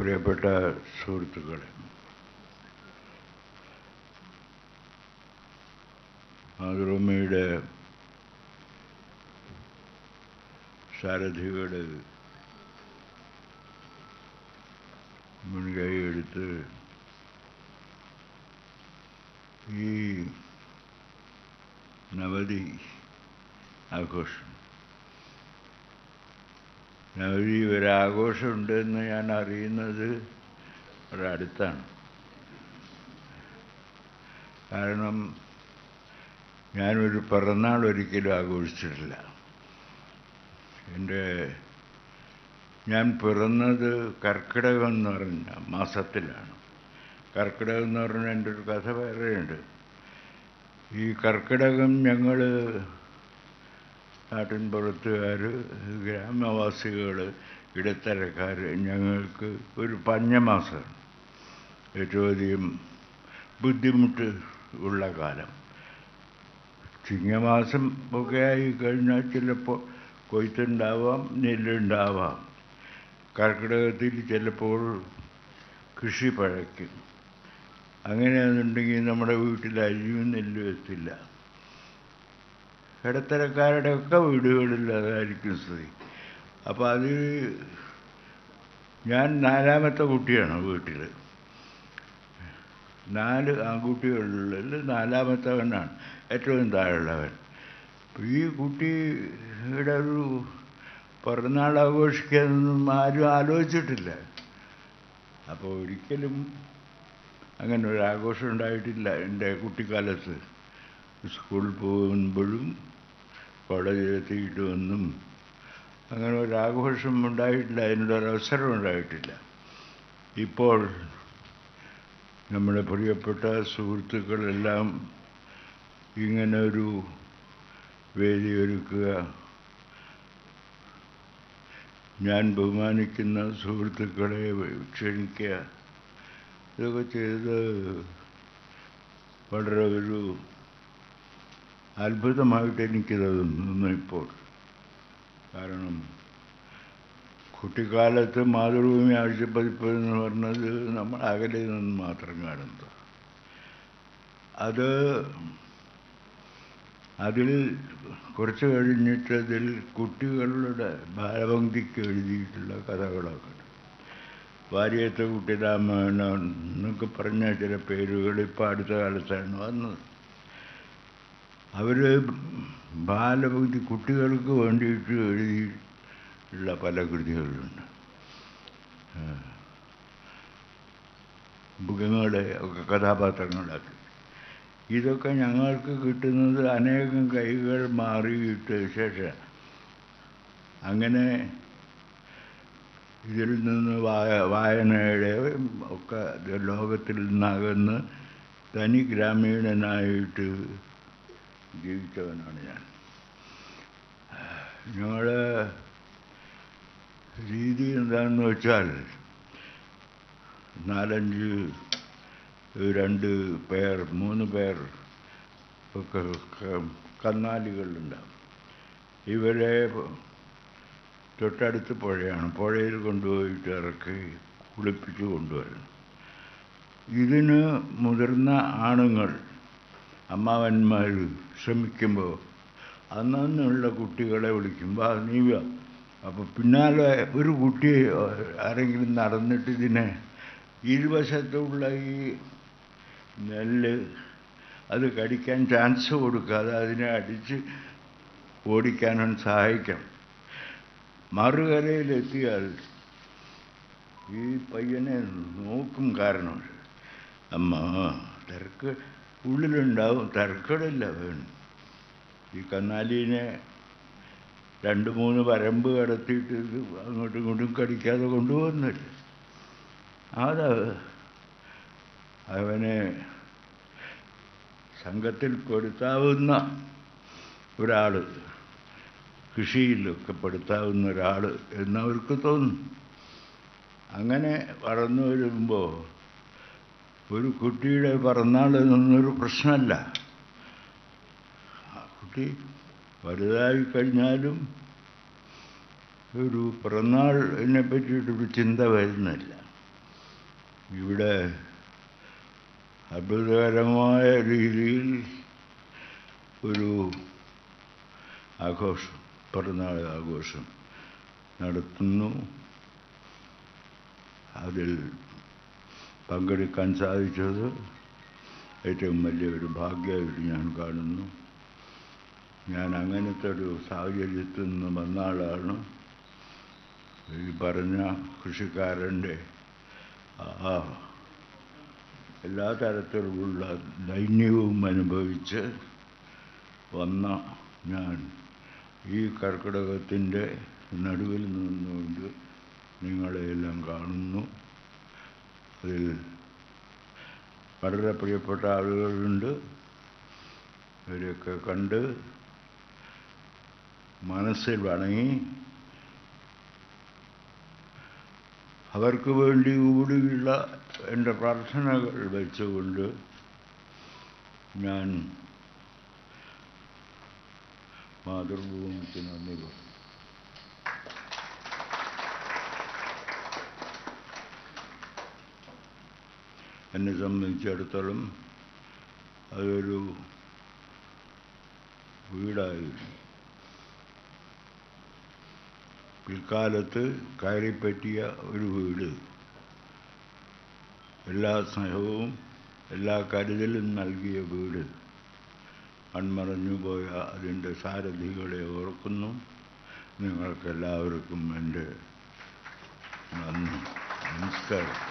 പ്രിയപ്പെട്ട സുഹൃത്തുക്കളെ മാതൃഭൂമിയുടെ സാരഥികൾ മുൻകൈയെടുത്ത് ഈ നവതി ആഘോഷം നവതി ഒരാഘോഷമുണ്ടെന്ന് ഞാൻ അറിയുന്നത് വളരെ അടുത്താണ് കാരണം ഞാനൊരു പിറന്നാൾ ഒരിക്കലും ആഘോഷിച്ചിട്ടില്ല. എന്റെ ഞാൻ പിറന്നത് കർക്കിടകം എന്ന് പറഞ്ഞ മാസത്തിലാണ്. കർക്കിടകം എന്ന് പറഞ്ഞാൽ എന്റെ ഒരു കഥ വേറെയുണ്ട്. ഈ കർക്കിടകം ഞങ്ങൾ നാട്ടിൻപുറത്തുകാർ ഗ്രാമവാസികൾ ഇടത്തരക്കാർ ഞങ്ങൾക്ക് ഒരു പഞ്ഞമാസമാണ്. ഏറ്റവും അധികം ബുദ്ധിമുട്ട് ഉള്ള കാലം. ചിങ്ങമാസം ഒക്കെ ആയി കഴിഞ്ഞാൽ ചിലപ്പോൾ കൊയ്ത്തുണ്ടാവാം നെല്ലുണ്ടാവാം. കർക്കിടകത്തിൽ ചിലപ്പോൾ കൃഷി പഴയ്ക്കും. അങ്ങനെയാണെന്നുണ്ടെങ്കിൽ നമ്മുടെ വീട്ടിൽ അരിയും നെല്ലും എത്തില്ല. ഇടത്തരക്കാരുടെ ഒക്കെ വീടുകളിൽ അതായിരിക്കും സ്ഥിതി. അപ്പോൾ അത് ഞാൻ നാലാമത്തെ കുട്ടിയാണ് വീട്ടിൽ നാല് ആൺകുട്ടികളിൽ നാലാമത്തവനാണ് ഏറ്റവും താഴെയുള്ളവൻ. ഈ കുട്ടിയുടെ ഒരു പിറന്നാൾ ആഘോഷിക്കാനൊന്നും ആരും ആലോചിച്ചിട്ടില്ല. അപ്പോൾ ഒരിക്കലും അങ്ങനെ ഒരു ആഘോഷം ഉണ്ടായിട്ടില്ല എന്റെ കുട്ടിക്കാലത്ത്. സ്കൂളിൽ പോകുമ്പോഴും കോളേജിലെത്തിയിട്ടുമൊന്നും അങ്ങനെ ഒരു ആഘോഷം ഉണ്ടായിട്ടില്ല അതിനൊരു അവസരം ഉണ്ടായിട്ടില്ല ഇപ്പോൾ നമ്മുടെ പ്രിയപ്പെട്ട സുഹൃത്തുക്കളെല്ലാം ഇങ്ങനെ ഒരു വേദി ഒരുക്കുക ഞാൻ ബഹുമാനിക്കുന്ന സുഹൃത്തുക്കളെ ക്ഷണിക്കുക. ഇതൊക്കെ ചെയ്ത് വളരെ ഒരു അത്ഭുതമായിട്ട് എനിക്കിത് തോന്നുന്നു ഇപ്പോൾ. കാരണം കുട്ടിക്കാലത്ത് മാതൃഭൂമി ആഴ്ചപ്പതിപ്പ് എന്ന് പറഞ്ഞത് നമ്മൾ അകലെ നിന്ന് മാത്രം കാണുന്നത്. അത് അതിൽ കുറച്ച് കഴിഞ്ഞിട്ട് അതിൽ കുട്ടികളുടെ ബാലഭംഗിക്ക് എഴുതിയിട്ടുള്ള കഥകളൊക്കെ. വാര്യത്തെ കുട്ടി രാമായണൻ എന്നൊക്കെ പറഞ്ഞ ചില പേരുകൾ ഇപ്പോൾ അടുത്ത കാലത്താണ് വന്നത്. അവർ ബാലഭക്തി കുട്ടികൾക്ക് വേണ്ടിയിട്ട് എഴുതിയിട്ടുള്ള പല കൃതികളുണ്ട്. മൃഗങ്ങളെ ഒക്കെ കഥാപാത്രങ്ങളാക്കി. ഇതൊക്കെ ഞങ്ങൾക്ക് കിട്ടുന്നത് അനേകം കൈകൾ മാറിയിട്ട് ശേഷം. അങ്ങനെ ഇതിൽ നിന്ന് വായ വായനയുടെ ഒക്കെ ലോകത്തിൽ നിന്നകന്ന് തനി ഗ്രാമീണനായിട്ട് ജീവിച്ചവനാണ് ഞാൻ. ഞങ്ങളുടെ രീതി എന്താണെന്ന് വെച്ചാൽ നാലഞ്ച് രണ്ട് പേർ മൂന്ന് പേർ ഒക്കെ കന്നാലികളുണ്ടാവും. ഇവരെ തൊട്ടടുത്ത് പുഴയാണ്. പുഴയിൽ കൊണ്ടുപോയിട്ട് ഇറക്കി കുളിപ്പിച്ച് കൊണ്ടുവരണം ഇതിന് മുതിർന്ന ആണുങ്ങൾ അമ്മാവന്മാർ ശ്രമിക്കുമ്പോൾ അന്നുള്ള കുട്ടികളെ വിളിക്കുമ്പോൾ നീ അപ്പോൾ പിന്നാലെ ഒരു കുട്ടി ആരെങ്കിലും നടന്നിട്ട് ഇതിനെ ഇരുവശത്തുള്ള ഈ നെല്ല് അത് കടിക്കാൻ ചാൻസ് കൊടുക്കാതെ അതിനെ അടിച്ച് ഓടിക്കാനും സഹായിക്കണം. മറുകരയിലെത്തിയാൽ ഈ പയ്യനെ നോക്കും കാരണം അമ്മ തിരക്ക്. ഉള്ളിലുണ്ടാവും തിരക്കടില്ല വേണം. ഈ കന്നാലീനെ രണ്ട് മൂന്ന് വരമ്പ് കടത്തിയിട്ട് അങ്ങോട്ടും ഇങ്ങോട്ടും കടിക്കാതെ കൊണ്ടുപോകുന്നില്ല. അത് അവനെ സംഘത്തിൽ പെടുത്താവുന്ന ഒരാൾ കൃഷിയിലൊക്കെ പെടുത്താവുന്ന ഒരാൾ എന്നവർക്ക് തോന്നും. അങ്ങനെ വളർന്നു വരുമ്പോൾ ഒരു കുട്ടിയുടെ പിറന്നാൾ എന്നൊരു പ്രശ്നമല്ല. ആ കുട്ടി വലുതായി കഴിഞ്ഞാലും ഒരു പിറന്നാളിനെ പറ്റിയിട്ടൊരു ചിന്ത വരുന്നില്ല. ഇവിടെ അത്ഭുതകരമായ രീതിയിൽ ഒരു ആഘോഷം പിറന്നാൾ ആഘോഷം നടത്തുന്നു. അതിൽ പങ്കെടുക്കാൻ സാധിച്ചത് ഏറ്റവും വലിയൊരു ഭാഗ്യമായിട്ട് ഞാൻ കാണുന്നു. ഞാൻ അങ്ങനത്തെ ഒരു സാഹചര്യത്തിൽ നിന്ന് വന്ന ആളാണ്. ഈ പറഞ്ഞ കൃഷിക്കാരന്റെ ആ എല്ലാ തരത്തിലുമുള്ള ദൈന്യവും അനുഭവിച്ച് വന്ന ഞാൻ ഈ കർക്കിടകത്തിന്റെ നടുവിൽ നിന്നുകൊണ്ട് നിങ്ങളെയെല്ലാം കാണുന്നു. അതിൽ വളരെ പ്രിയപ്പെട്ട ആളുകളുണ്ട്. അവരെയൊക്കെ കണ്ട് മനസ്സിൽ വണങ്ങി അവർക്ക് വേണ്ടി കൂടിയുള്ള എന്റെ പ്രാർത്ഥനകൾ വെച്ചുകൊണ്ട് ഞാൻ മാതൃഭൂമിക്ക് നന്ദി പറയും എന്നെ സംബന്ധിച്ചിടത്തോളം അതൊരു വീടായിരുന്നു പിൽക്കാലത്ത് കയറിപ്പറ്റിയ ഒരു വീട്. എല്ലാ സ്നേഹവും എല്ലാ കരുതലും നൽകിയ വീട്. മൺമറഞ്ഞു പോയ അതിന്റെ സാരഥികളെ ഓർക്കുന്നു. നിങ്ങൾക്കെല്ലാവർക്കും എന്റെ നന്ദി. നമസ്കാരം.